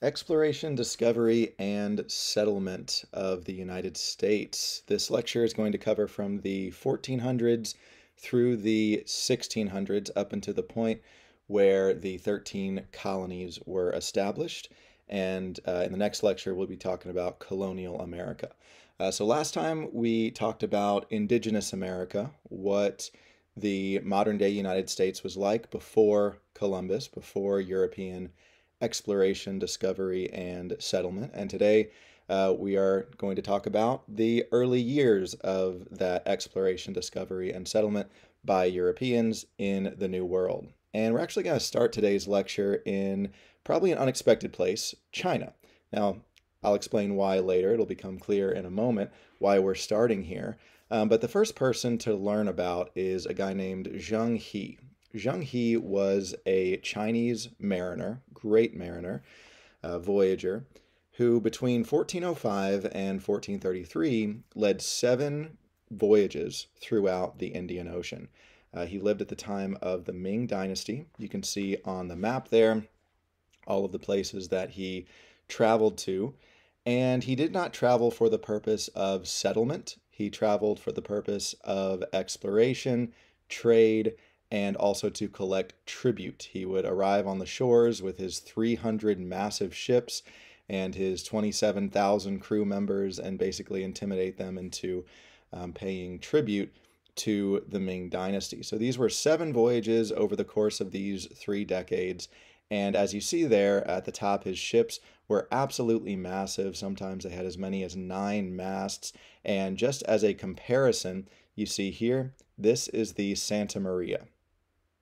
Exploration, discovery, and settlement of the United States. This lecture is going to cover from the 1400s through the 1600s up until the point where the 13 colonies were established. And uh, in the next lecture, we'll be talking about colonial America. Uh, so last time we talked about indigenous America, what the modern day United States was like before Columbus, before European exploration, discovery, and settlement. And today uh, we are going to talk about the early years of that exploration, discovery, and settlement by Europeans in the New World. And we're actually going to start today's lecture in probably an unexpected place, China. Now, I'll explain why later. It'll become clear in a moment why we're starting here. Um, but the first person to learn about is a guy named Zheng He. Zheng He was a Chinese mariner, great mariner, voyager, who between 1405 and 1433 led seven voyages throughout the Indian Ocean. Uh, he lived at the time of the Ming Dynasty. You can see on the map there all of the places that he traveled to. And he did not travel for the purpose of settlement, he traveled for the purpose of exploration, trade, and also to collect tribute. He would arrive on the shores with his 300 massive ships and his 27,000 crew members and basically intimidate them into um, paying tribute to the Ming Dynasty. So these were seven voyages over the course of these three decades. And as you see there at the top, his ships were absolutely massive. Sometimes they had as many as nine masts. And just as a comparison, you see here, this is the Santa Maria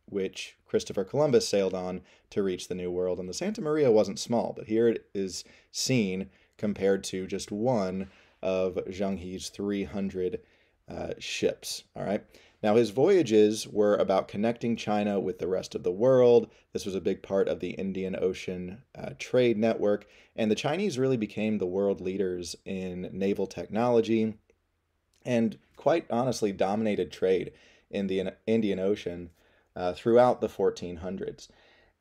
which Christopher Columbus sailed on to reach the New World. And the Santa Maria wasn't small, but here it is seen compared to just one of Zheng He's 300 uh, ships. All right. Now, his voyages were about connecting China with the rest of the world. This was a big part of the Indian Ocean uh, trade network. And the Chinese really became the world leaders in naval technology and, quite honestly, dominated trade in the Indian Ocean uh, throughout the 1400s.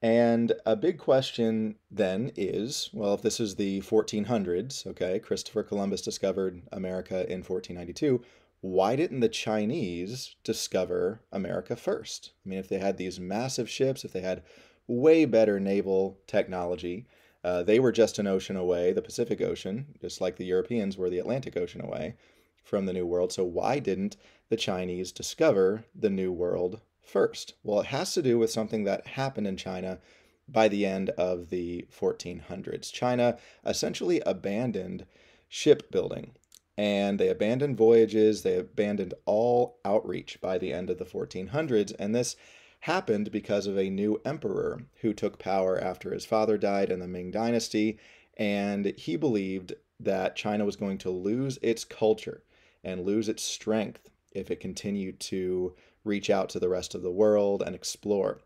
And a big question then is well, if this is the 1400s, okay, Christopher Columbus discovered America in 1492, why didn't the Chinese discover America first? I mean, if they had these massive ships, if they had way better naval technology, uh, they were just an ocean away, the Pacific Ocean, just like the Europeans were the Atlantic Ocean away from the New World. So, why didn't the Chinese discover the New World first? Well, it has to do with something that happened in China by the end of the 1400s. China essentially abandoned shipbuilding and they abandoned voyages, they abandoned all outreach by the end of the 1400s, and this happened because of a new emperor who took power after his father died in the Ming Dynasty, and he believed that China was going to lose its culture and lose its strength if it continued to reach out to the rest of the world and explore.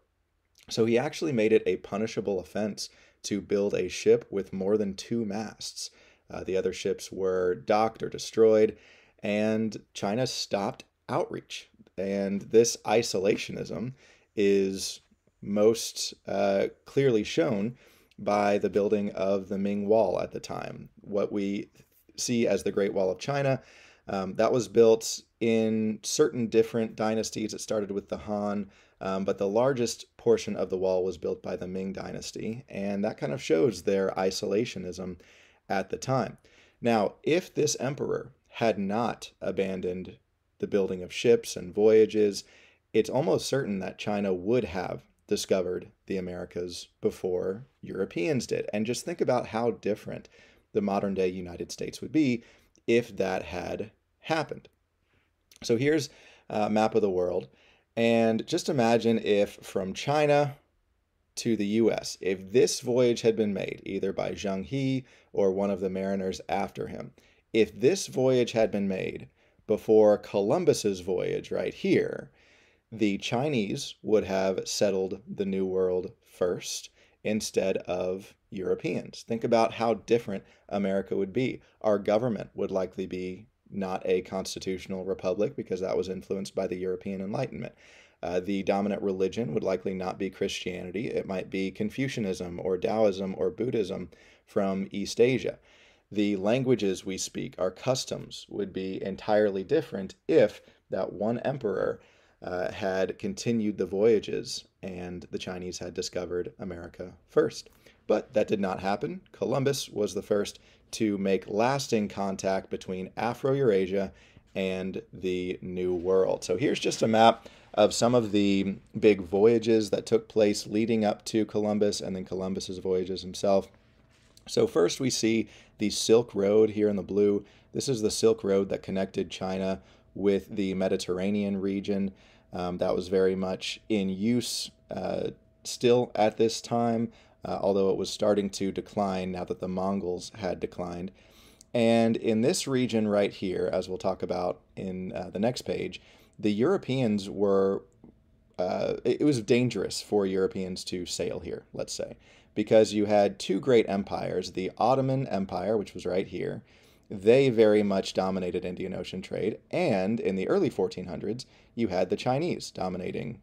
So he actually made it a punishable offense to build a ship with more than two masts. Uh, the other ships were docked or destroyed, and China stopped outreach. And this isolationism is most uh, clearly shown by the building of the Ming Wall at the time. What we see as the Great Wall of China um, that was built in certain different dynasties. It started with the Han, um, but the largest portion of the wall was built by the Ming Dynasty, and that kind of shows their isolationism at the time. Now, if this emperor had not abandoned the building of ships and voyages, it's almost certain that China would have discovered the Americas before Europeans did. And just think about how different the modern day United States would be if that had happened. So here's a map of the world. And just imagine if from China to the US, if this voyage had been made either by Zheng He or one of the mariners after him, if this voyage had been made before Columbus's voyage right here, the Chinese would have settled the New World first instead of Europeans. Think about how different America would be. Our government would likely be not a constitutional republic because that was influenced by the European Enlightenment. Uh, the dominant religion would likely not be Christianity. It might be Confucianism or Taoism or Buddhism from East Asia. The languages we speak, our customs, would be entirely different if that one emperor uh, had continued the voyages and the Chinese had discovered America first. But that did not happen. Columbus was the first to make lasting contact between Afro Eurasia and the New World. So here's just a map of some of the big voyages that took place leading up to Columbus and then Columbus's voyages himself. So first we see the Silk Road here in the blue. This is the Silk Road that connected China with the Mediterranean region. Um, that was very much in use uh, still at this time uh, although it was starting to decline now that the Mongols had declined. And in this region right here, as we'll talk about in uh, the next page, the Europeans were, uh, it was dangerous for Europeans to sail here, let's say, because you had two great empires, the Ottoman Empire, which was right here, they very much dominated Indian Ocean trade, and in the early 1400s, you had the Chinese dominating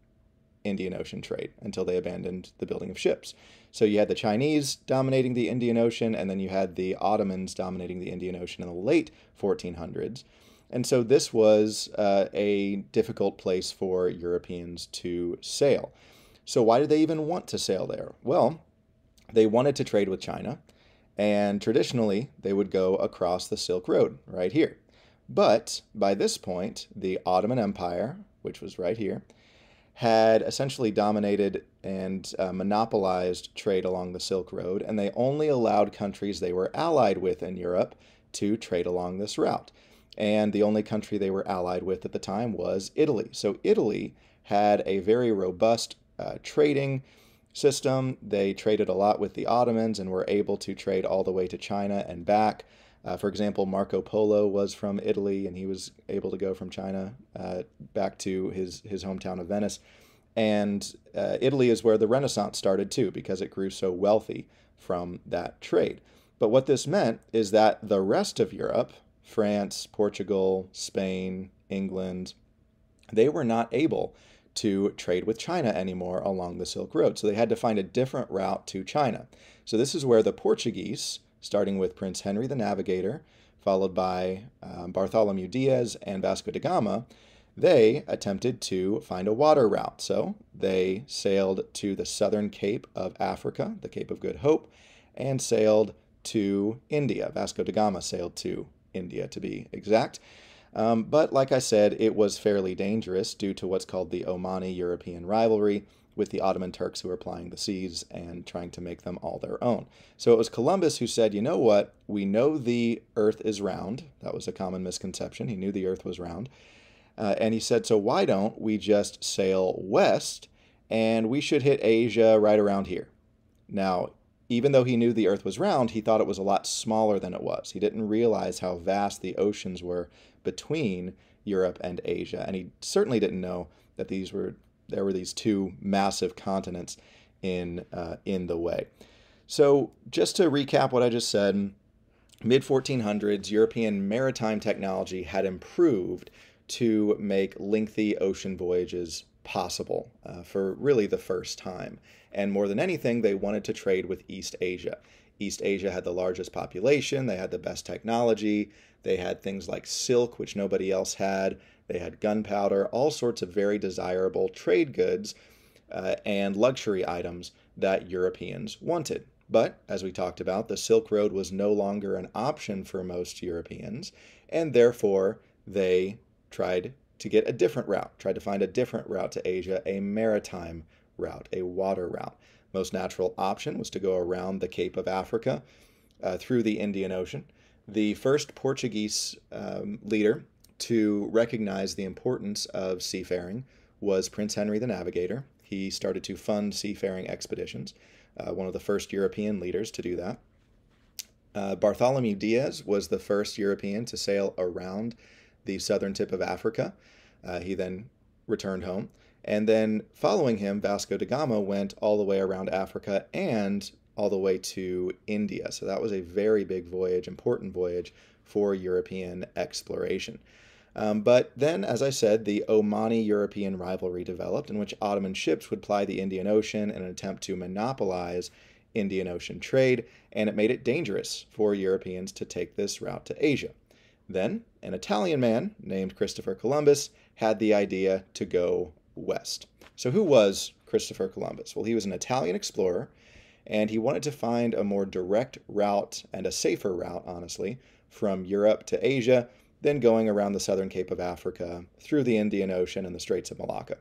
Indian Ocean trade until they abandoned the building of ships. So you had the Chinese dominating the Indian Ocean, and then you had the Ottomans dominating the Indian Ocean in the late 1400s. And so this was uh, a difficult place for Europeans to sail. So why did they even want to sail there? Well, they wanted to trade with China, and traditionally they would go across the Silk Road right here. But by this point, the Ottoman Empire, which was right here, had essentially dominated and uh, monopolized trade along the Silk Road, and they only allowed countries they were allied with in Europe to trade along this route. And the only country they were allied with at the time was Italy. So Italy had a very robust uh, trading system. They traded a lot with the Ottomans and were able to trade all the way to China and back. Uh, for example, Marco Polo was from Italy, and he was able to go from China uh, back to his his hometown of Venice. And uh, Italy is where the Renaissance started too, because it grew so wealthy from that trade. But what this meant is that the rest of Europe, France, Portugal, Spain, England, they were not able to trade with China anymore along the Silk Road. So they had to find a different route to China. So this is where the Portuguese starting with Prince Henry the Navigator, followed by um, Bartholomew Diaz and Vasco da Gama, they attempted to find a water route. So they sailed to the southern cape of Africa, the Cape of Good Hope, and sailed to India. Vasco da Gama sailed to India to be exact. Um, but like I said, it was fairly dangerous due to what's called the Omani European rivalry, with the Ottoman Turks who were plying the seas and trying to make them all their own. So it was Columbus who said, you know what, we know the earth is round. That was a common misconception. He knew the earth was round. Uh, and he said, so why don't we just sail west and we should hit Asia right around here? Now, even though he knew the earth was round, he thought it was a lot smaller than it was. He didn't realize how vast the oceans were between Europe and Asia. And he certainly didn't know that these were there were these two massive continents in uh, in the way. So just to recap what I just said, mid 1400s European maritime technology had improved to make lengthy ocean voyages possible uh, for really the first time. And more than anything, they wanted to trade with East Asia. East Asia had the largest population, they had the best technology, they had things like silk, which nobody else had. They had gunpowder, all sorts of very desirable trade goods uh, and luxury items that Europeans wanted. But, as we talked about, the Silk Road was no longer an option for most Europeans, and therefore they tried to get a different route, tried to find a different route to Asia, a maritime route, a water route. Most natural option was to go around the Cape of Africa uh, through the Indian Ocean. The first Portuguese um, leader to recognize the importance of seafaring was Prince Henry the Navigator. He started to fund seafaring expeditions, uh, one of the first European leaders to do that. Uh, Bartholomew Diaz was the first European to sail around the southern tip of Africa. Uh, he then returned home. And then following him, Vasco da Gama went all the way around Africa and all the way to India. So that was a very big voyage, important voyage for European exploration. Um, but then, as I said, the Omani European rivalry developed, in which Ottoman ships would ply the Indian Ocean in an attempt to monopolize Indian Ocean trade, and it made it dangerous for Europeans to take this route to Asia. Then, an Italian man named Christopher Columbus had the idea to go west. So, who was Christopher Columbus? Well, he was an Italian explorer, and he wanted to find a more direct route and a safer route, honestly, from Europe to Asia than going around the southern Cape of Africa, through the Indian Ocean and the Straits of Malacca.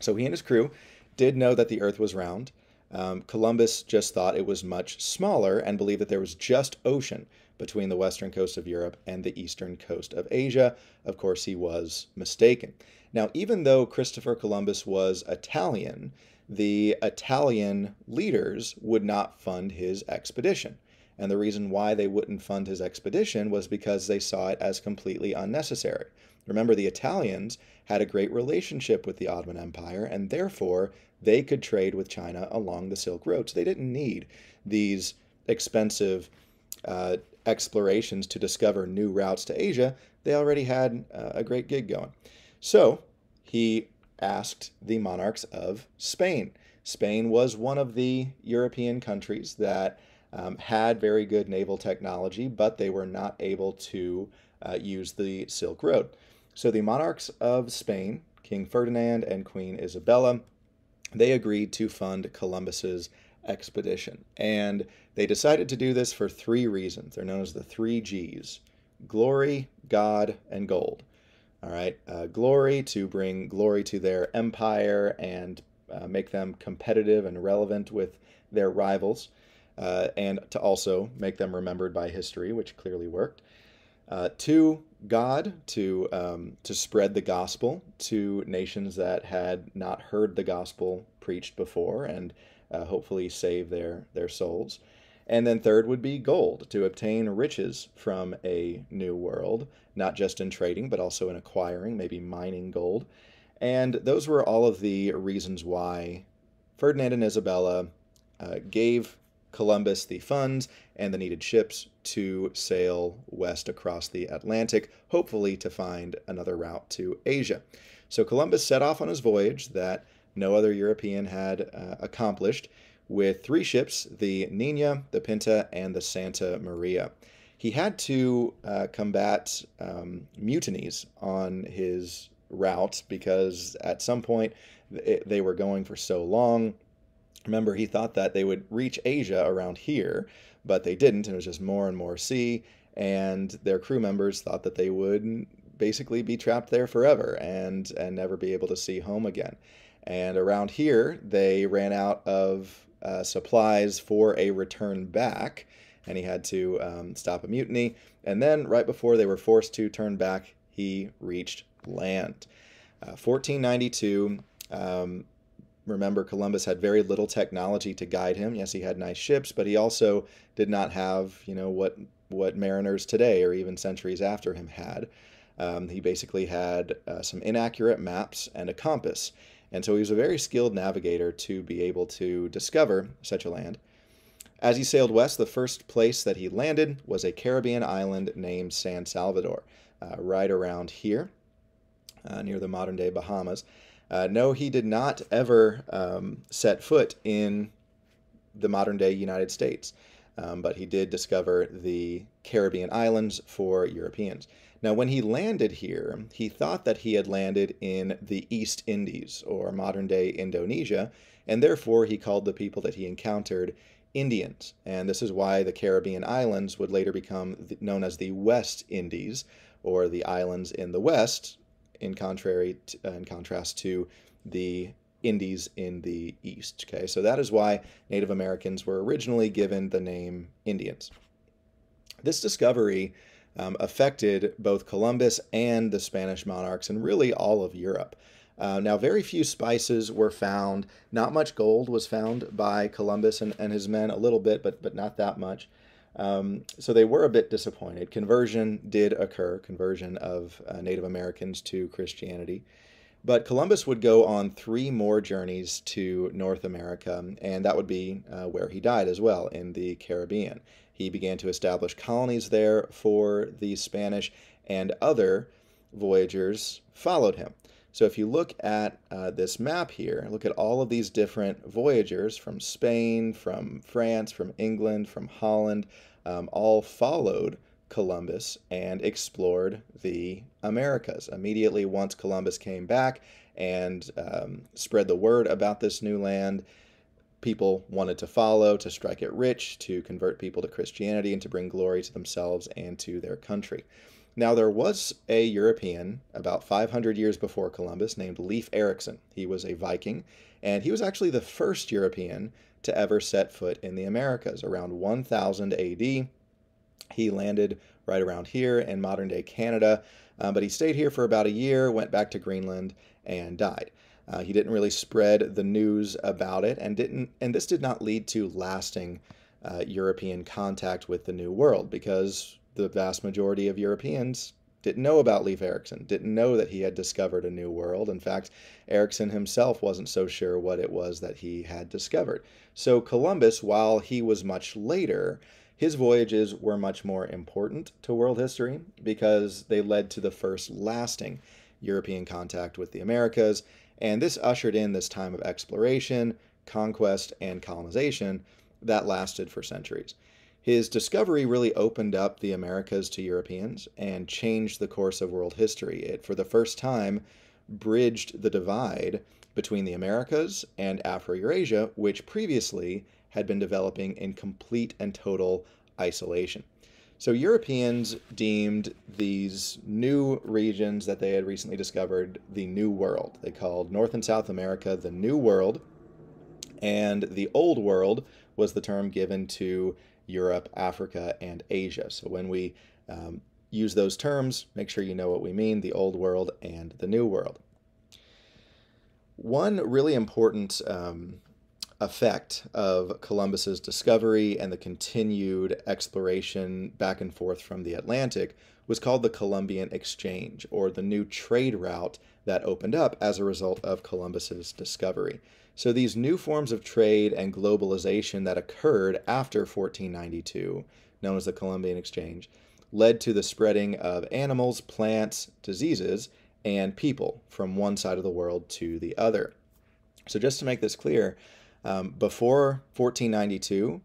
So, he and his crew did know that the earth was round um, Columbus just thought it was much smaller and believed that there was just ocean between the western coast of Europe and the eastern coast of Asia. Of course, he was mistaken. Now, even though Christopher Columbus was Italian, the Italian leaders would not fund his expedition. And the reason why they wouldn't fund his expedition was because they saw it as completely unnecessary. Remember, the Italians had a great relationship with the Ottoman Empire, and therefore they could trade with China along the Silk Road. So they didn't need these expensive uh, explorations to discover new routes to Asia. They already had uh, a great gig going. So he asked the monarchs of Spain. Spain was one of the European countries that um, had very good naval technology, but they were not able to uh, use the Silk Road. So the monarchs of Spain, King Ferdinand and Queen Isabella, they agreed to fund Columbus's expedition. And they decided to do this for three reasons. They're known as the three G's glory, God, and gold. All right, uh, glory to bring glory to their empire and uh, make them competitive and relevant with their rivals, uh, and to also make them remembered by history, which clearly worked. Uh, two, God to um, to spread the gospel to nations that had not heard the gospel preached before, and uh, hopefully save their their souls. And then third would be gold to obtain riches from a new world, not just in trading, but also in acquiring, maybe mining gold. And those were all of the reasons why Ferdinand and Isabella uh, gave Columbus the funds and the needed ships to sail west across the Atlantic, hopefully to find another route to Asia. So Columbus set off on his voyage that no other European had uh, accomplished with three ships the Nina, the Pinta, and the Santa Maria. He had to uh, combat um, mutinies on his route because at some point they were going for so long Remember, he thought that they would reach Asia around here, but they didn't, and it was just more and more sea. And their crew members thought that they would basically be trapped there forever and and never be able to see home again. And around here, they ran out of uh, supplies for a return back, and he had to um, stop a mutiny. And then, right before they were forced to turn back, he reached land. Uh, 1492. Um, remember Columbus had very little technology to guide him. Yes, he had nice ships, but he also did not have, you know, what what mariners today or even centuries after him had. Um, he basically had uh, some inaccurate maps and a compass. And so he was a very skilled navigator to be able to discover such a land. As he sailed west, the first place that he landed was a Caribbean island named San Salvador, uh, right around here, uh, near the modern day Bahamas. Uh, no, he did not ever um, set foot in the modern day United States, um, but he did discover the Caribbean islands for Europeans. Now, when he landed here, he thought that he had landed in the East Indies, or modern day Indonesia, and therefore he called the people that he encountered Indians. And this is why the Caribbean islands would later become known as the West Indies, or the islands in the West, in contrary to, uh, in contrast to the Indies in the East. Okay, so that is why Native Americans were originally given the name Indians. This discovery um, affected both Columbus and the Spanish monarchs and really all of Europe. Uh, now, very few spices were found. Not much gold was found by Columbus and, and his men, a little bit, but, but not that much. Um, so they were a bit disappointed. Conversion did occur, conversion of uh, Native Americans to Christianity. But Columbus would go on three more journeys to North America, and that would be uh, where he died as well, in the Caribbean. He began to establish colonies there for the Spanish and other voyagers followed him. So if you look at uh, this map here, look at all of these different voyagers from Spain, from France, from England, from Holland, um, all followed Columbus and explored the Americas. Immediately once Columbus came back and um, spread the word about this new land, people wanted to follow, to strike it rich, to convert people to Christianity, and to bring glory to themselves and to their country. Now, there was a European about 500 years before Columbus named Leif Erikson. He was a Viking, and he was actually the first European to ever set foot in the Americas. Around 1000 AD, he landed right around here in modern day Canada, uh, but he stayed here for about a year, went back to Greenland, and died. Uh, he didn't really spread the news about it, and didn't, and this did not lead to lasting uh, European contact with the New World because the vast majority of Europeans didn't know about Leif Erikson, didn't know that he had discovered a new world. In fact, Erikson himself wasn't so sure what it was that he had discovered. So Columbus, while he was much later, his voyages were much more important to world history because they led to the first lasting European contact with the Americas, and this ushered in this time of exploration, conquest, and colonization that lasted for centuries. His discovery really opened up the Americas to Europeans and changed the course of world history. It, for the first time, bridged the divide between the Americas and Afro Eurasia, which previously had been developing in complete and total isolation. So Europeans deemed these new regions that they had recently discovered the New World. They called North and South America the New World, and the Old World was the term given to Europe, Africa, and Asia. So when we um, use those terms, make sure you know what we mean the Old World and the New World. One really important um, effect of Columbus's discovery and the continued exploration back and forth from the Atlantic was called the Columbian Exchange, or the new trade route that opened up as a result of Columbus's discovery. So these new forms of trade and globalization that occurred after 1492, known as the Columbian Exchange, led to the spreading of animals, plants, diseases, and people from one side of the world to the other. So just to make this clear, um, before 1492,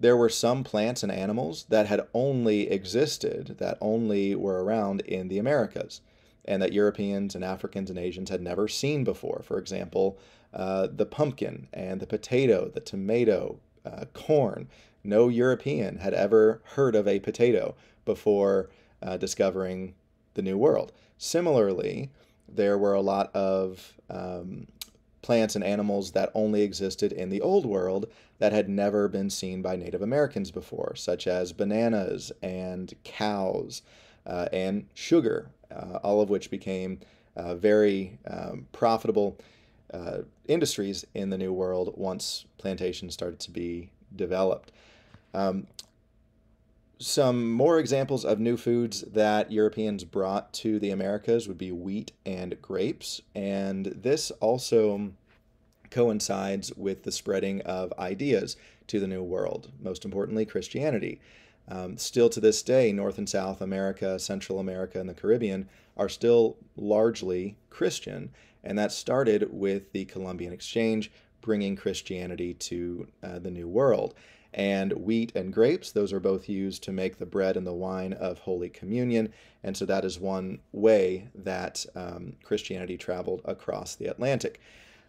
there were some plants and animals that had only existed, that only were around in the Americas, and that Europeans and Africans and Asians had never seen before. For example, uh, the pumpkin and the potato, the tomato, uh, corn. No European had ever heard of a potato before uh, discovering the New World. Similarly, there were a lot of um, plants and animals that only existed in the Old World that had never been seen by Native Americans before, such as bananas and cows uh, and sugar, uh, all of which became uh, very um, profitable industries in the New World once plantations started to be developed. Um, some more examples of new foods that Europeans brought to the Americas would be wheat and grapes, and this also coincides with the spreading of ideas to the New World, most importantly, Christianity. Um, still to this day, North and South America, Central America, and the Caribbean are still largely Christian, and that started with the Columbian Exchange bringing Christianity to uh, the New World. And wheat and grapes, those are both used to make the bread and the wine of Holy Communion. And so that is one way that um, Christianity traveled across the Atlantic.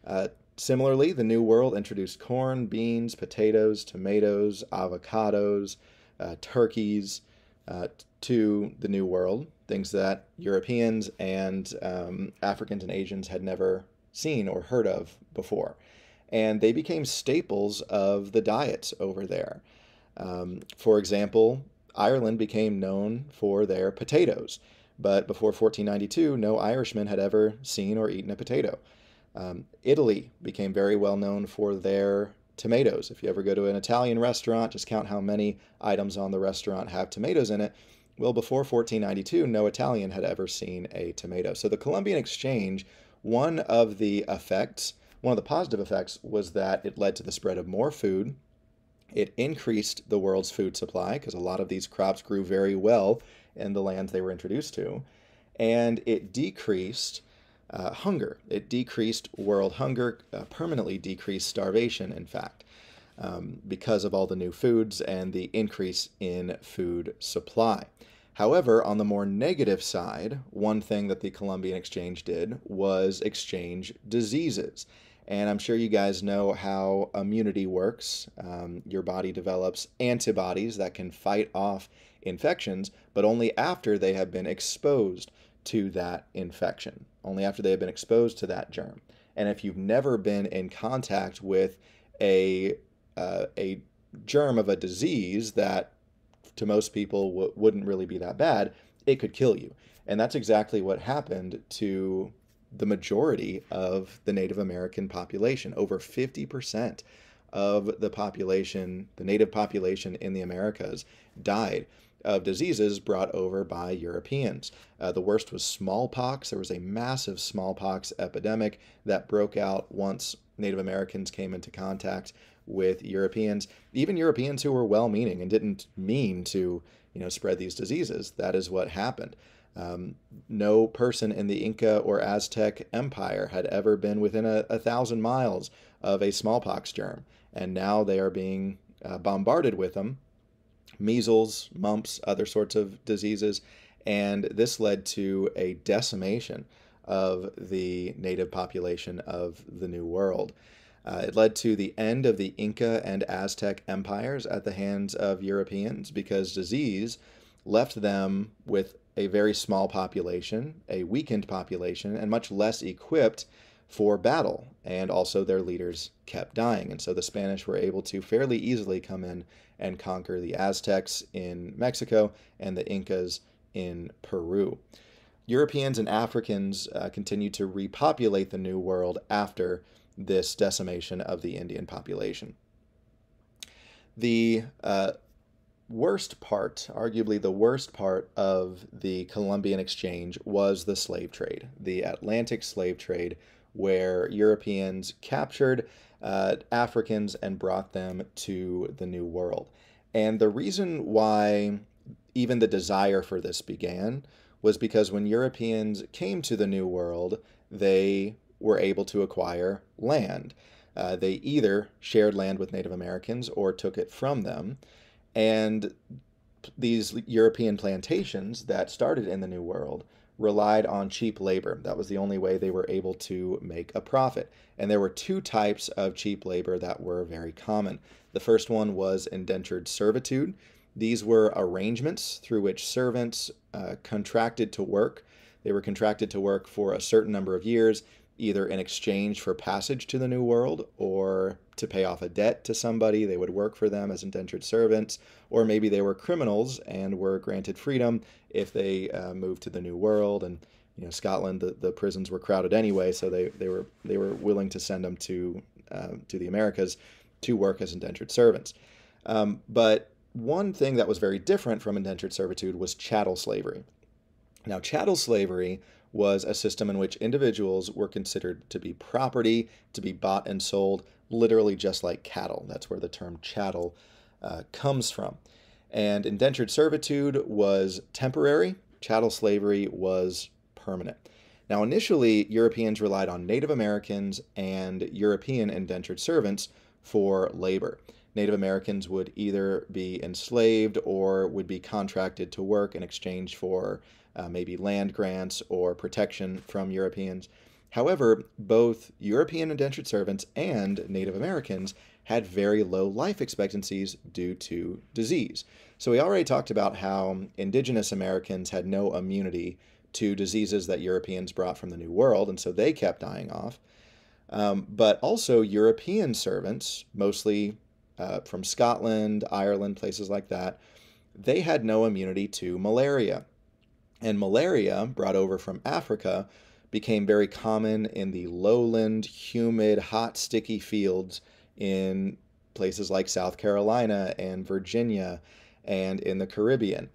Uh, similarly, the New World introduced corn, beans, potatoes, tomatoes, avocados, uh, turkeys uh, to the New World, things that Europeans and um, Africans and Asians had never seen or heard of before. And they became staples of the diets over there. Um, for example, Ireland became known for their potatoes, but before 1492, no Irishman had ever seen or eaten a potato. Um, Italy became very well known for their tomatoes. If you ever go to an Italian restaurant, just count how many items on the restaurant have tomatoes in it. Well, before 1492, no Italian had ever seen a tomato. So the Columbian Exchange, one of the effects, one of the positive effects, was that it led to the spread of more food. It increased the world's food supply because a lot of these crops grew very well in the lands they were introduced to. and it decreased uh, hunger. It decreased world hunger, uh, permanently decreased starvation, in fact, um, because of all the new foods and the increase in food supply. However, on the more negative side, one thing that the Columbian Exchange did was exchange diseases. And I'm sure you guys know how immunity works. Um, your body develops antibodies that can fight off infections, but only after they have been exposed to that infection, only after they have been exposed to that germ. And if you've never been in contact with a, uh, a germ of a disease that to most people w- wouldn't really be that bad, it could kill you. And that's exactly what happened to the majority of the Native American population. Over 50% of the population, the native population in the Americas, died of diseases brought over by Europeans. Uh, the worst was smallpox. There was a massive smallpox epidemic that broke out once Native Americans came into contact with Europeans, even Europeans who were well meaning and didn't mean to, you know, spread these diseases. That is what happened. Um, no person in the Inca or Aztec Empire had ever been within a, a thousand miles of a smallpox germ, and now they are being uh, bombarded with them measles, mumps, other sorts of diseases, and this led to a decimation of the native population of the New World. Uh, it led to the end of the Inca and Aztec empires at the hands of Europeans because disease left them with a very small population, a weakened population, and much less equipped for battle. And also their leaders kept dying. And so the Spanish were able to fairly easily come in and conquer the Aztecs in Mexico and the Incas in Peru. Europeans and Africans uh, continued to repopulate the New World after this decimation of the Indian population. The uh, worst part, arguably the worst part of the Columbian Exchange was the slave trade, the Atlantic slave trade, where Europeans captured uh, Africans and brought them to the New World. And the reason why even the desire for this began was because when Europeans came to the New World, they were able to acquire land. Uh, they either shared land with Native Americans or took it from them. And these European plantations that started in the New World relied on cheap labor. That was the only way they were able to make a profit. And there were two types of cheap labor that were very common. The first one was indentured servitude. These were arrangements through which servants uh, contracted to work. They were contracted to work for a certain number of years either in exchange for passage to the New World or to pay off a debt to somebody. They would work for them as indentured servants, or maybe they were criminals and were granted freedom if they uh, moved to the New World. And you know, Scotland, the, the prisons were crowded anyway, so they, they were they were willing to send them to uh, to the Americas to work as indentured servants. Um, but one thing that was very different from indentured servitude was chattel slavery. Now, chattel slavery was a system in which individuals were considered to be property, to be bought and sold, literally just like cattle. That's where the term chattel uh, comes from. And indentured servitude was temporary, chattel slavery was permanent. Now, initially, Europeans relied on Native Americans and European indentured servants for labor. Native Americans would either be enslaved or would be contracted to work in exchange for uh, maybe land grants or protection from Europeans. However, both European indentured servants and Native Americans had very low life expectancies due to disease. So we already talked about how indigenous Americans had no immunity to diseases that Europeans brought from the New World, and so they kept dying off. Um, but also, European servants, mostly uh, from Scotland, Ireland, places like that, they had no immunity to malaria. And malaria, brought over from Africa, became very common in the lowland, humid, hot, sticky fields in places like South Carolina and Virginia and in the Caribbean.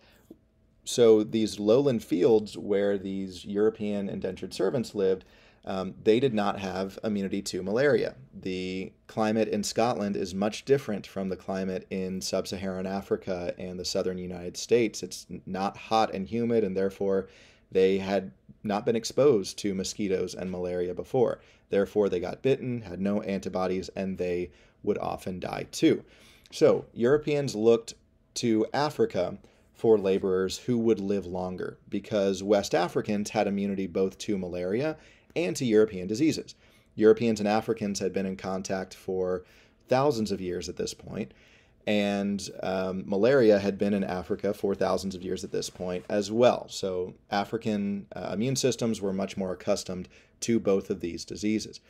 So, these lowland fields where these European indentured servants lived um, they did not have immunity to malaria. The climate in Scotland is much different from the climate in sub Saharan Africa and the southern United States. It's not hot and humid, and therefore They had not been exposed to mosquitoes and malaria before. Therefore, they got bitten, had no antibodies, and they would often die too. So, Europeans looked to Africa for laborers who would live longer because West Africans had immunity both to malaria and to European diseases. Europeans and Africans had been in contact for thousands of years at this point, and um, malaria had been in Africa for thousands of years at this point as well. So African uh, immune systems were much more accustomed to both of these diseases.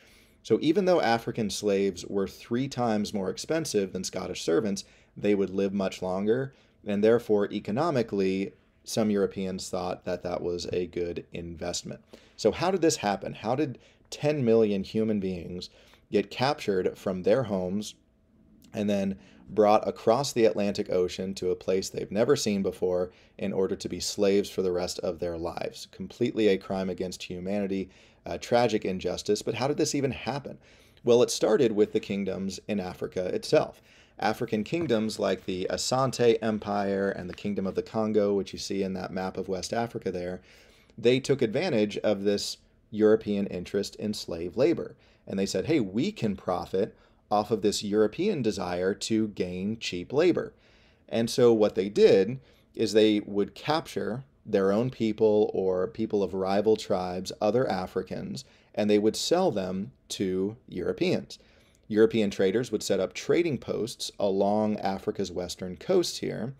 So even though African slaves were three times more expensive than Scottish servants, they would live much longer, and therefore economically, some Europeans thought that that was a good investment. So how did this happen? How did 10 million human beings get captured from their homes and then brought across the Atlantic Ocean to a place they've never seen before in order to be slaves for the rest of their lives. Completely a crime against humanity, a tragic injustice. But how did this even happen? Well, it started with the kingdoms in Africa itself. African kingdoms like the Asante Empire and the Kingdom of the Congo, which you see in that map of West Africa there, they took advantage of this European interest in slave labor. And they said, hey, we can profit off of this European desire to gain cheap labor. And so what they did is they would capture their own people or people of rival tribes, other Africans, and they would sell them to Europeans. European traders would set up trading posts along Africa's western coast here,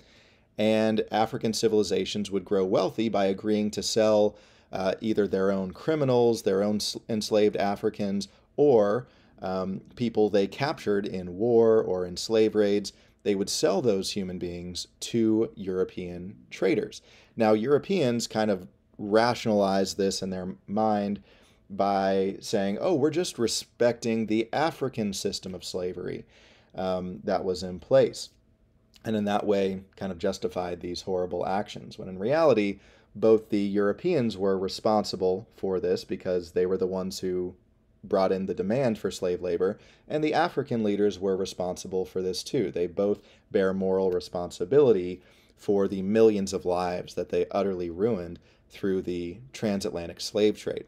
and African civilizations would grow wealthy by agreeing to sell uh, either their own criminals, their own enslaved Africans, or um, people they captured in war or in slave raids, they would sell those human beings to European traders. Now, Europeans kind of rationalize this in their mind by saying, oh, we're just respecting the African system of slavery um, that was in place. And in that way, kind of justified these horrible actions. When in reality, both the Europeans were responsible for this because they were the ones who brought in the demand for slave labor, and the African leaders were responsible for this too. They both bear moral responsibility for the millions of lives that they utterly ruined through the transatlantic slave trade.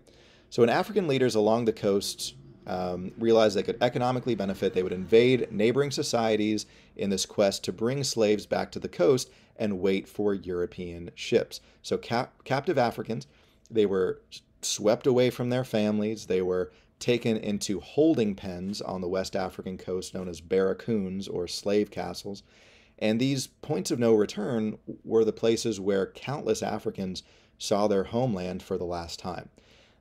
So when African leaders along the coasts um, realized they could economically benefit, they would invade neighboring societies in this quest to bring slaves back to the coast and wait for European ships. So cap- captive Africans, they were swept away from their families, they were taken into holding pens on the West African coast known as barracoons or slave castles. And these points of no return were the places where countless Africans saw their homeland for the last time.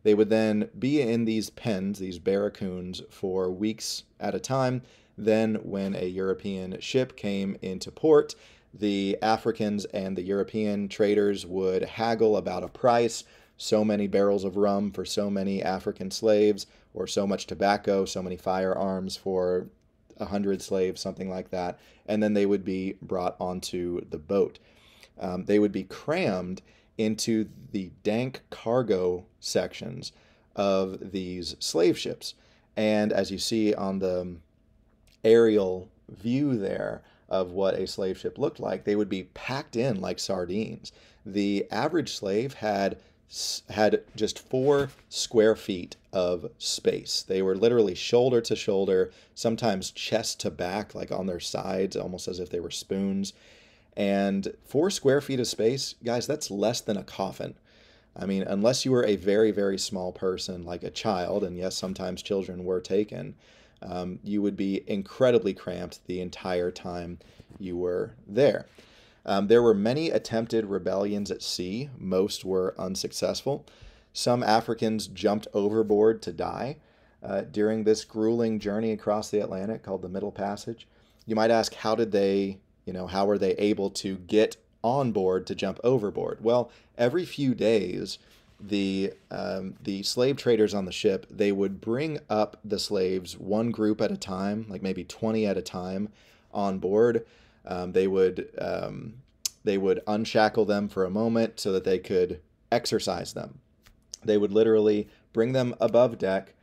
They would then be in these pens, these barracoons, for weeks at a time. Then, when a European ship came into port, the Africans and the European traders would haggle about a price so many barrels of rum for so many African slaves, or so much tobacco, so many firearms for a hundred slaves, something like that. And then they would be brought onto the boat. Um, they would be crammed into the dank cargo sections of these slave ships. And as you see on the aerial view there of what a slave ship looked like, they would be packed in like sardines. The average slave had had just four square feet of space. They were literally shoulder to shoulder, sometimes chest to back, like on their sides, almost as if they were spoons. And four square feet of space, guys, that's less than a coffin. I mean, unless you were a very, very small person, like a child, and yes, sometimes children were taken, um, you would be incredibly cramped the entire time you were there. Um, there were many attempted rebellions at sea, most were unsuccessful. Some Africans jumped overboard to die uh, during this grueling journey across the Atlantic called the Middle Passage. You might ask, how did they, you know, how were they able to get on board to jump overboard? Well, every few days, the um, the slave traders on the ship they would bring up the slaves one group at a time, like maybe twenty at a time, on board um, they would um, they would unshackle them for a moment so that they could exercise them. They would literally bring them above deck,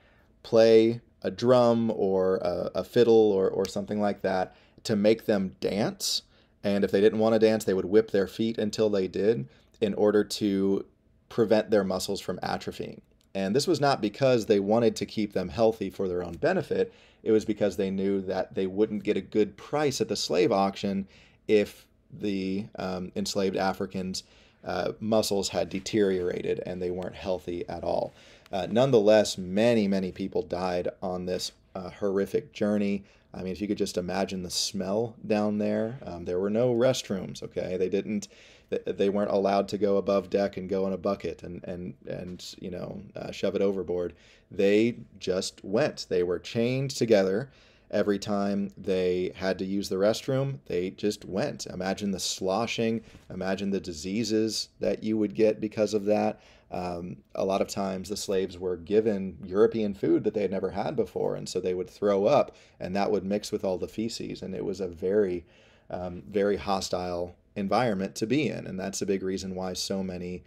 play a drum or a, a fiddle or, or something like that to make them dance. And if they didn't want to dance, they would whip their feet until they did in order to prevent their muscles from atrophying. And this was not because they wanted to keep them healthy for their own benefit. It was because they knew that they wouldn't get a good price at the slave auction if the um, enslaved Africans' uh, muscles had deteriorated and they weren't healthy at all. Uh, nonetheless, many, many people died on this uh, horrific journey. I mean, if you could just imagine the smell down there, um, there were no restrooms. Okay, they didn't, they weren't allowed to go above deck and go in a bucket and and and you know uh, shove it overboard. They just went. They were chained together. Every time they had to use the restroom, they just went. Imagine the sloshing. Imagine the diseases that you would get because of that. Um, a lot of times the slaves were given European food that they had never had before, and so they would throw up, and that would mix with all the feces, and it was a very, um, very hostile environment to be in, and that's a big reason why so many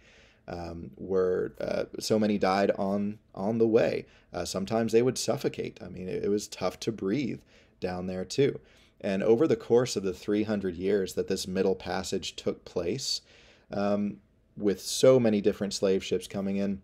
um, were uh, so many died on on the way. Uh, sometimes they would suffocate. I mean, it, it was tough to breathe down there too. And over the course of the 300 years that this Middle Passage took place, um, with so many different slave ships coming in,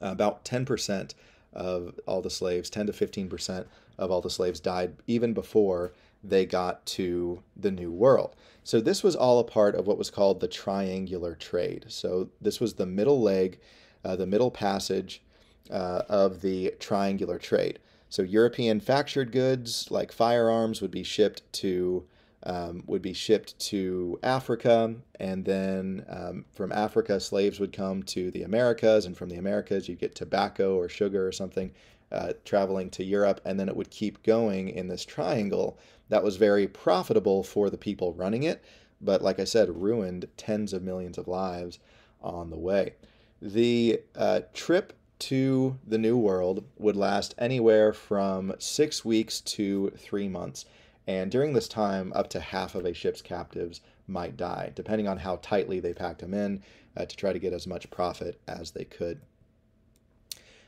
about 10% of all the slaves, 10 to 15% of all the slaves died even before they got to the New World. So this was all a part of what was called the triangular trade. So this was the middle leg, uh, the middle passage uh, of the triangular trade. So European factured goods like firearms would be shipped to um, would be shipped to Africa, and then um, from Africa, slaves would come to the Americas, and from the Americas, you get tobacco or sugar or something uh, traveling to Europe, and then it would keep going in this triangle that was very profitable for the people running it, but like I said, ruined tens of millions of lives on the way. The uh, trip to the New World would last anywhere from six weeks to three months. And during this time, up to half of a ship's captives might die, depending on how tightly they packed them in uh, to try to get as much profit as they could.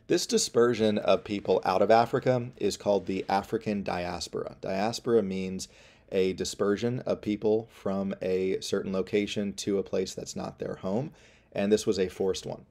This dispersion of people out of Africa is called the African diaspora. Diaspora means a dispersion of people from a certain location to a place that's not their home, and this was a forced one.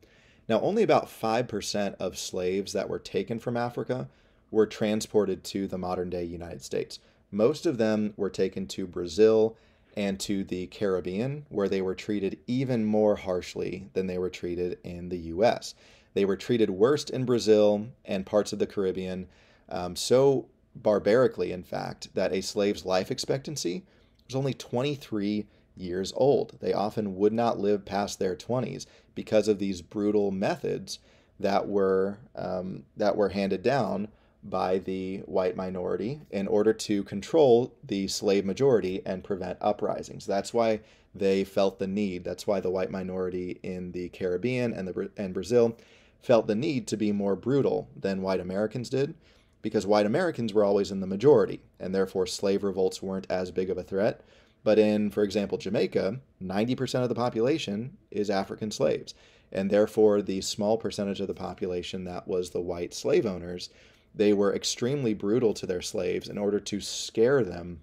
Now, only about 5% of slaves that were taken from Africa were transported to the modern day United States. Most of them were taken to Brazil and to the Caribbean, where they were treated even more harshly than they were treated in the US. They were treated worst in Brazil and parts of the Caribbean, um, so barbarically, in fact, that a slave's life expectancy was only 23 years old. They often would not live past their 20s because of these brutal methods that were um, that were handed down by the white minority in order to control the slave majority and prevent uprisings. That's why they felt the need. That's why the white minority in the Caribbean and the and Brazil felt the need to be more brutal than white Americans did because white Americans were always in the majority and therefore slave revolts weren't as big of a threat. But in, for example, Jamaica, 90% of the population is African slaves. And therefore, the small percentage of the population that was the white slave owners they were extremely brutal to their slaves in order to scare them,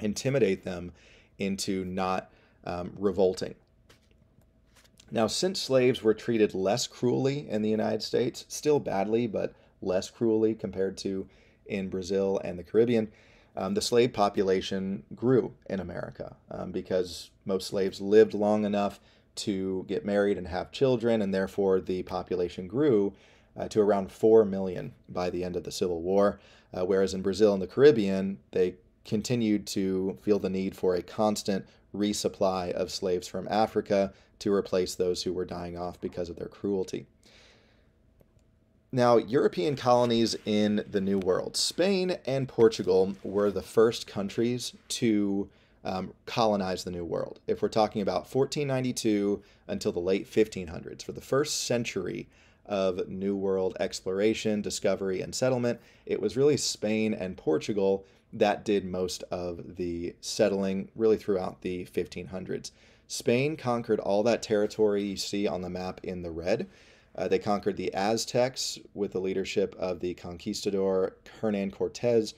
intimidate them into not um, revolting. Now, since slaves were treated less cruelly in the United States, still badly, but less cruelly compared to in Brazil and the Caribbean, um, the slave population grew in America um, because most slaves lived long enough to get married and have children, and therefore the population grew uh, to around 4 million by the end of the Civil War, uh, whereas in Brazil and the Caribbean, they continued to feel the need for a constant resupply of slaves from Africa to replace those who were dying off because of their cruelty. Now, European colonies in the New World, Spain and Portugal were the first countries to um, colonize the New World. If we're talking about 1492 until the late 1500s, for the first century of New World exploration, discovery, and settlement, it was really Spain and Portugal that did most of the settling really throughout the 1500s. Spain conquered all that territory you see on the map in the red. Uh, they conquered the Aztecs with the leadership of the conquistador Hernan Cortez,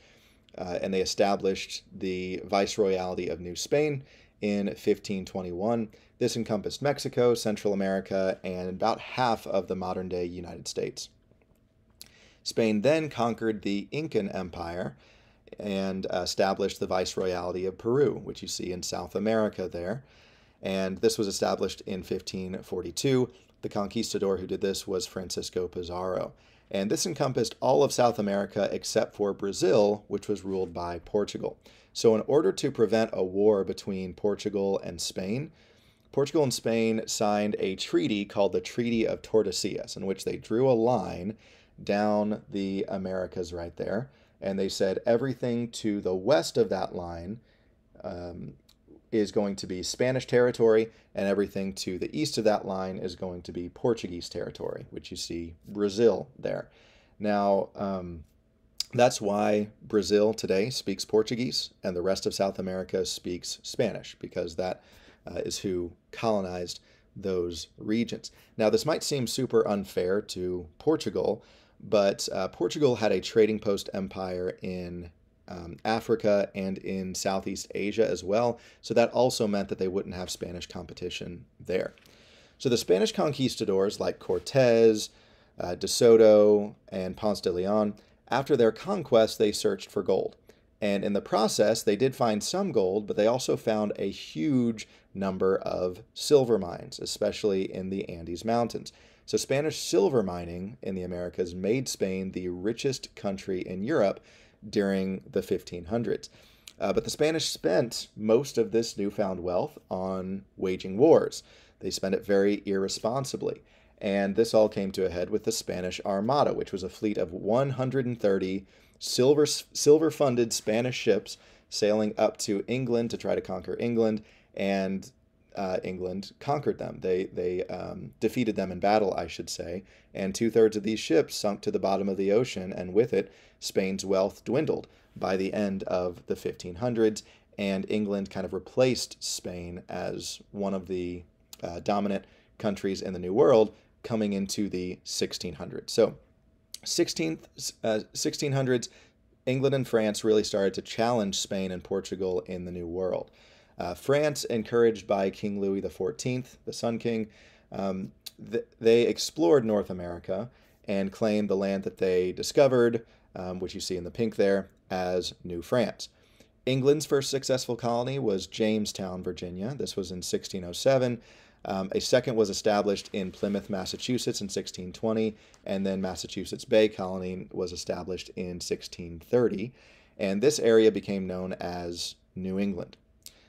uh, and they established the Viceroyalty of New Spain in 1521. This encompassed Mexico, Central America, and about half of the modern day United States. Spain then conquered the Incan Empire and established the Viceroyalty of Peru, which you see in South America there. And this was established in 1542. The conquistador who did this was Francisco Pizarro. And this encompassed all of South America except for Brazil, which was ruled by Portugal. So, in order to prevent a war between Portugal and Spain, Portugal and Spain signed a treaty called the Treaty of Tordesillas, in which they drew a line down the Americas right there. And they said everything to the west of that line um, is going to be Spanish territory, and everything to the east of that line is going to be Portuguese territory, which you see Brazil there. Now, um, that's why Brazil today speaks Portuguese and the rest of South America speaks Spanish, because that uh, is who colonized those regions. Now, this might seem super unfair to Portugal, but uh, Portugal had a trading post empire in um, Africa and in Southeast Asia as well. So that also meant that they wouldn't have Spanish competition there. So the Spanish conquistadors like Cortez, uh, De Soto, and Ponce de Leon, after their conquest, they searched for gold. And in the process, they did find some gold, but they also found a huge number of silver mines, especially in the Andes Mountains. So, Spanish silver mining in the Americas made Spain the richest country in Europe during the 1500s. Uh, but the Spanish spent most of this newfound wealth on waging wars. They spent it very irresponsibly. And this all came to a head with the Spanish Armada, which was a fleet of 130 silver silver funded Spanish ships sailing up to England to try to conquer England. And uh, England conquered them. They they um, defeated them in battle, I should say, and two thirds of these ships sunk to the bottom of the ocean, and with it, Spain's wealth dwindled by the end of the 1500s, and England kind of replaced Spain as one of the uh, dominant countries in the New World coming into the 1600s. So, 16th, uh, 1600s, England and France really started to challenge Spain and Portugal in the New World. Uh, France, encouraged by King Louis XIV, the Sun King, um, th- they explored North America and claimed the land that they discovered, um, which you see in the pink there, as New France. England's first successful colony was Jamestown, Virginia. This was in 1607. Um, a second was established in Plymouth, Massachusetts in 1620, and then Massachusetts Bay Colony was established in 1630. And this area became known as New England.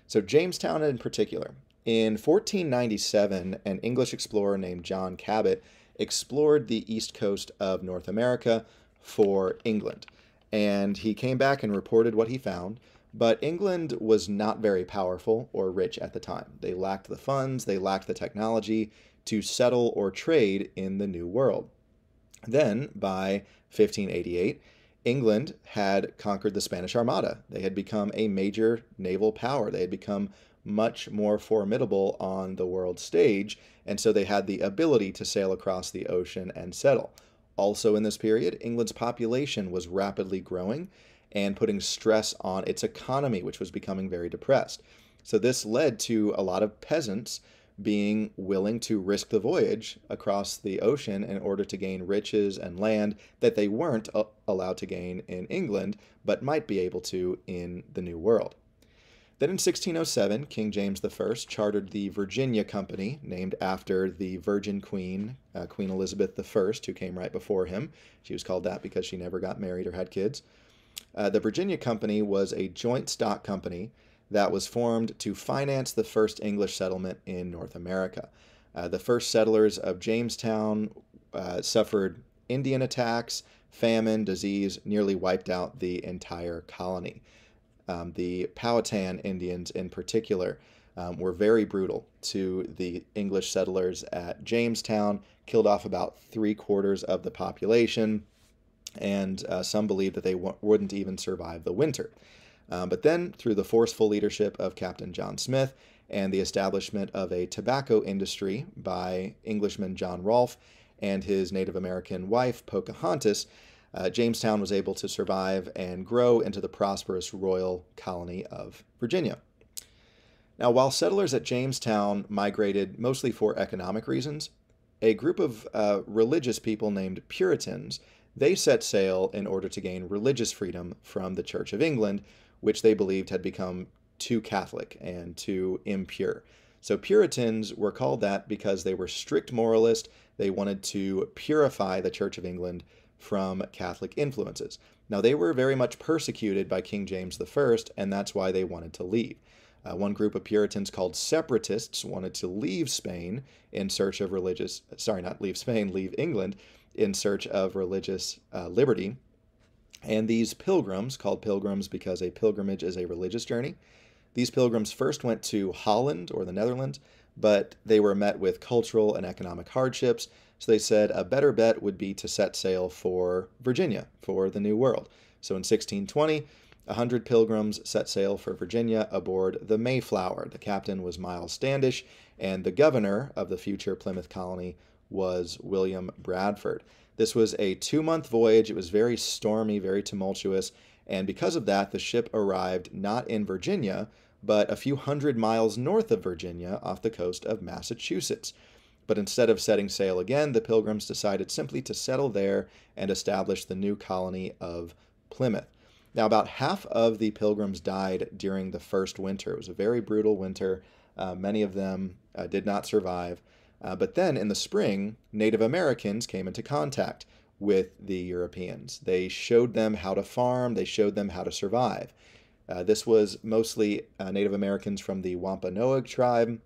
So, Jamestown in particular. In 1497, an English explorer named John Cabot explored the east coast of North America for England. And he came back and reported what he found. But England was not very powerful or rich at the time. They lacked the funds, they lacked the technology to settle or trade in the New World. Then, by 1588, England had conquered the Spanish Armada. They had become a major naval power. They had become much more formidable on the world stage, and so they had the ability to sail across the ocean and settle. Also, in this period, England's population was rapidly growing and putting stress on its economy, which was becoming very depressed. So, this led to a lot of peasants being willing to risk the voyage across the ocean in order to gain riches and land that they weren't allowed to gain in England, but might be able to in the New World. Then in 1607, King James I chartered the Virginia Company, named after the Virgin Queen, uh, Queen Elizabeth I, who came right before him. She was called that because she never got married or had kids. Uh, the Virginia Company was a joint stock company that was formed to finance the first English settlement in North America. Uh, the first settlers of Jamestown uh, suffered Indian attacks, famine, disease, nearly wiped out the entire colony. Um, the Powhatan Indians, in particular, um, were very brutal to the English settlers at Jamestown, killed off about three quarters of the population, and uh, some believe that they w- wouldn't even survive the winter. Um, but then, through the forceful leadership of Captain John Smith and the establishment of a tobacco industry by Englishman John Rolfe and his Native American wife, Pocahontas, uh, Jamestown was able to survive and grow into the prosperous royal colony of Virginia. Now, while settlers at Jamestown migrated mostly for economic reasons, a group of uh, religious people named Puritans, they set sail in order to gain religious freedom from the Church of England, which they believed had become too Catholic and too impure. So Puritans were called that because they were strict moralists. They wanted to purify the Church of England from Catholic influences. Now, they were very much persecuted by King James I, and that's why they wanted to leave. Uh, one group of Puritans called separatists wanted to leave Spain in search of religious, sorry, not leave Spain, leave England in search of religious uh, liberty. And these pilgrims, called pilgrims because a pilgrimage is a religious journey, these pilgrims first went to Holland or the Netherlands, but they were met with cultural and economic hardships. So they said a better bet would be to set sail for Virginia, for the New World. So in 1620, a hundred pilgrims set sail for Virginia aboard the Mayflower. The captain was Miles Standish, and the governor of the future Plymouth colony was William Bradford. This was a two month voyage. It was very stormy, very tumultuous, and because of that, the ship arrived not in Virginia, but a few hundred miles north of Virginia off the coast of Massachusetts. But instead of setting sail again, the pilgrims decided simply to settle there and establish the new colony of Plymouth. Now, about half of the pilgrims died during the first winter. It was a very brutal winter. Uh, many of them uh, did not survive. Uh, but then in the spring, Native Americans came into contact with the Europeans. They showed them how to farm, they showed them how to survive. Uh, this was mostly uh, Native Americans from the Wampanoag tribe.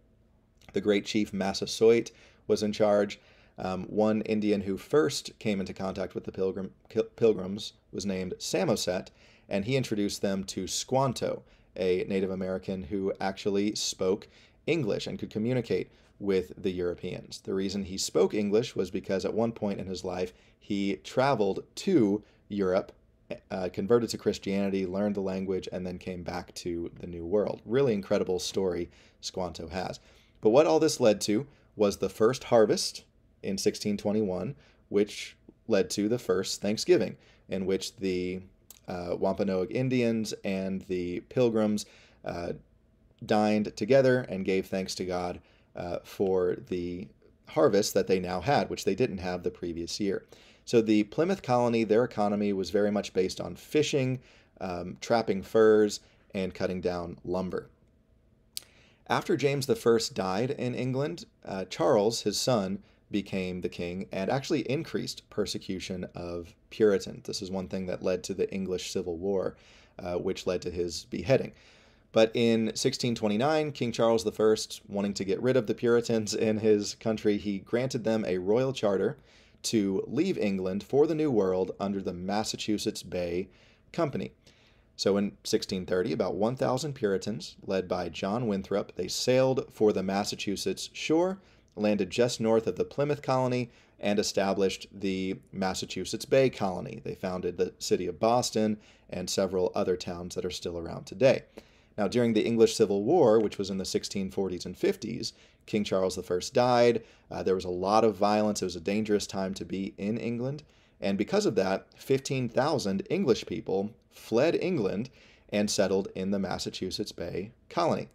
The great chief Massasoit was in charge. Um, one Indian who first came into contact with the pilgrim, pilgrims was named Samoset, and he introduced them to Squanto, a Native American who actually spoke English and could communicate with the Europeans. The reason he spoke English was because at one point in his life he traveled to Europe, uh, converted to Christianity, learned the language, and then came back to the New World. Really incredible story Squanto has. But what all this led to was the first harvest in 1621, which led to the first Thanksgiving, in which the uh, Wampanoag Indians and the Pilgrims uh, dined together and gave thanks to God uh, for the harvest that they now had, which they didn't have the previous year. So the Plymouth colony, their economy was very much based on fishing, um, trapping furs, and cutting down lumber. After James I died in England, uh, Charles, his son, became the king and actually increased persecution of Puritans. This is one thing that led to the English Civil War, uh, which led to his beheading. But in 1629, King Charles I, wanting to get rid of the Puritans in his country, he granted them a royal charter to leave England for the New World under the Massachusetts Bay Company. So in 1630, about 1,000 Puritans, led by John Winthrop, they sailed for the Massachusetts shore landed just north of the Plymouth colony and established the Massachusetts Bay Colony. They founded the city of Boston and several other towns that are still around today. Now, during the English Civil War, which was in the 1640s and 50s, King Charles I died. Uh, there was a lot of violence. It was a dangerous time to be in England. And because of that, 15,000 English people fled England and settled in the Massachusetts Bay Colony.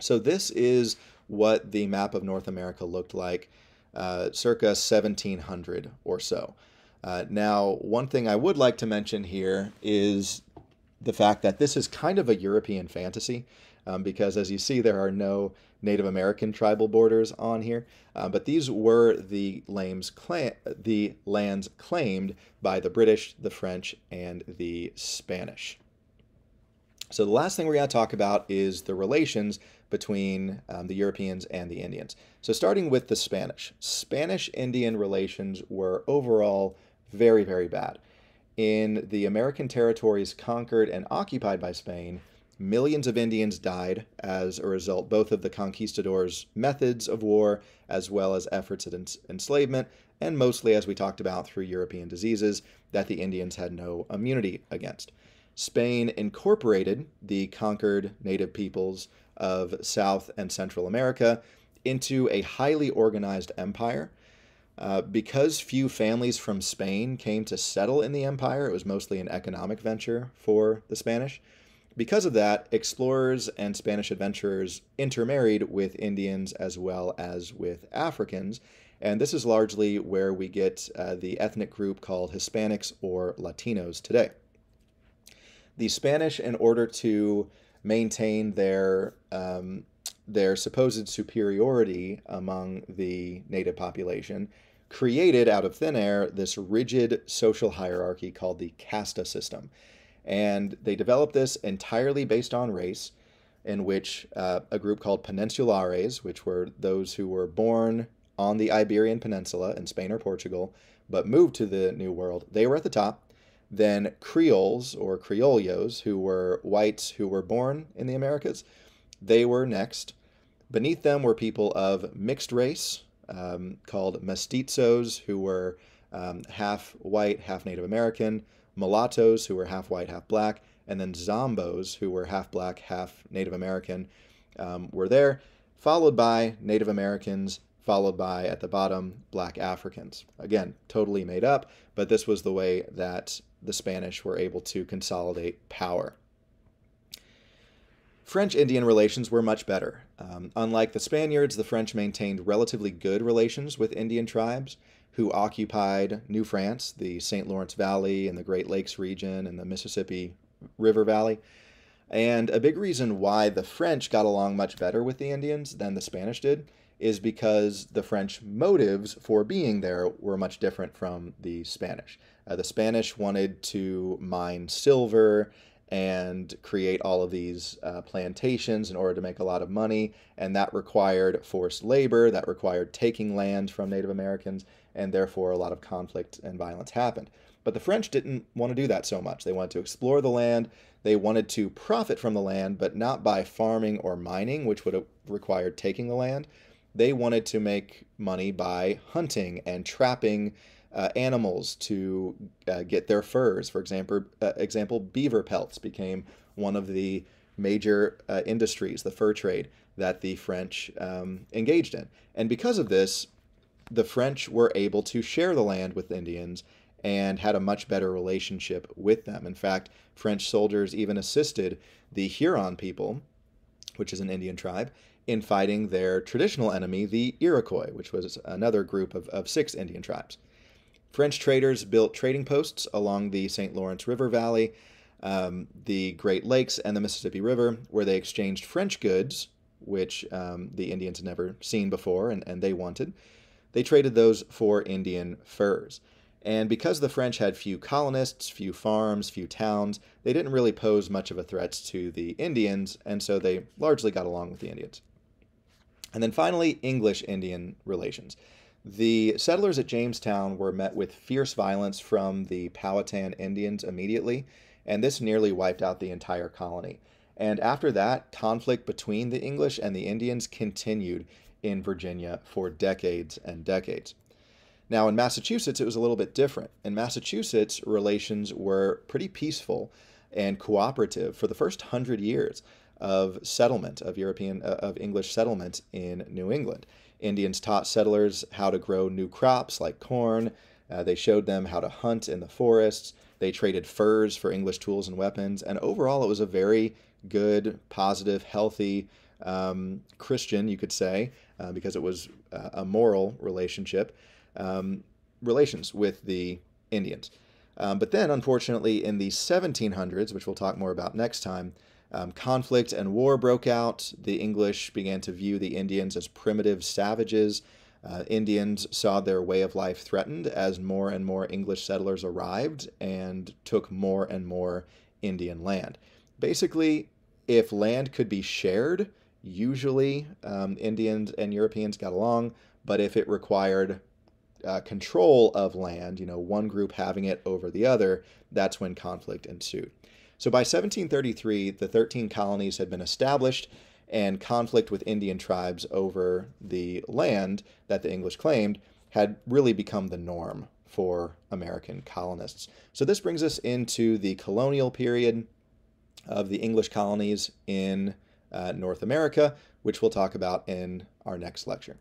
So, this is what the map of North America looked like uh, circa 1700 or so. Uh, now, one thing I would like to mention here is the fact that this is kind of a European fantasy. Um, because as you see, there are no Native American tribal borders on here, uh, but these were the, the lands claimed by the British, the French, and the Spanish. So the last thing we're going to talk about is the relations between um, the Europeans and the Indians. So starting with the Spanish. Spanish-Indian relations were overall very, very bad. In the American territories conquered and occupied by Spain, millions of Indians died as a result both of the conquistadors' methods of war as well as efforts at ens enslavement, and mostly, as we talked about, through European diseases that the Indians had no immunity against. Spain incorporated the conquered native peoples of South and Central America into a highly organized empire. Uh, because few families from Spain came to settle in the empire, it was mostly an economic venture for the Spanish. Because of that, explorers and Spanish adventurers intermarried with Indians as well as with Africans, and this is largely where we get uh, the ethnic group called Hispanics or Latinos today. The Spanish, in order to maintain their um, their supposed superiority among the native population, created out of thin air this rigid social hierarchy called the casta system. And they developed this entirely based on race, in which uh, a group called Peninsulares, which were those who were born on the Iberian Peninsula in Spain or Portugal, but moved to the New World, they were at the top. Then Creoles or Criollos, who were whites who were born in the Americas, they were next. Beneath them were people of mixed race, um, called mestizos, who were um, half white, half Native American, mulattoes, who were half white, half black, and then zambos, who were half black, half Native American, um, were there, followed by Native Americans, followed by, at the bottom, black Africans. Again, totally made up, but this was the way that the Spanish were able to consolidate power. French Indian relations were much better. Um, unlike the Spaniards, the French maintained relatively good relations with Indian tribes who occupied New France, the St. Lawrence Valley and the Great Lakes region and the Mississippi River Valley. And a big reason why the French got along much better with the Indians than the Spanish did is because the French motives for being there were much different from the Spanish. Uh, the Spanish wanted to mine silver and create all of these uh, plantations in order to make a lot of money. And that required forced labor, that required taking land from Native Americans, and therefore a lot of conflict and violence happened. But the French didn't want to do that so much. They wanted to explore the land, they wanted to profit from the land, but not by farming or mining, which would have required taking the land. They wanted to make money by hunting and trapping uh, animals to uh, get their furs. For example, uh, example, beaver pelts became one of the major uh, industries, the fur trade, that the French um, engaged in. And because of this, the French were able to share the land with Indians and had a much better relationship with them. In fact, French soldiers even assisted the Huron people, which is an Indian tribe, in fighting their traditional enemy, the Iroquois, which was another group of, of six Indian tribes. French traders built trading posts along the St. Lawrence River Valley, um, the Great Lakes, and the Mississippi River, where they exchanged French goods, which um, the Indians had never seen before and, and they wanted. They traded those for Indian furs. And because the French had few colonists, few farms, few towns, they didn't really pose much of a threat to the Indians, and so they largely got along with the Indians. And then finally, English Indian relations. The settlers at Jamestown were met with fierce violence from the Powhatan Indians immediately, and this nearly wiped out the entire colony. And after that, conflict between the English and the Indians continued in Virginia for decades and decades. Now, in Massachusetts, it was a little bit different. In Massachusetts, relations were pretty peaceful and cooperative for the first hundred years of settlement, of European, uh, of English settlement in New England. Indians taught settlers how to grow new crops like corn. Uh, they showed them how to hunt in the forests. They traded furs for English tools and weapons. And overall, it was a very good, positive, healthy, um, Christian, you could say, uh, because it was uh, a moral relationship, um, relations with the Indians. Um, but then, unfortunately, in the 1700s, which we'll talk more about next time, um, conflict and war broke out. The English began to view the Indians as primitive savages. Uh, Indians saw their way of life threatened as more and more English settlers arrived and took more and more Indian land. Basically, if land could be shared, usually um, Indians and Europeans got along, but if it required uh, control of land, you know, one group having it over the other, that's when conflict ensued. So by 1733, the 13 colonies had been established, and conflict with Indian tribes over the land that the English claimed had really become the norm for American colonists. So this brings us into the colonial period of the English colonies in uh, North America, which we'll talk about in our next lecture.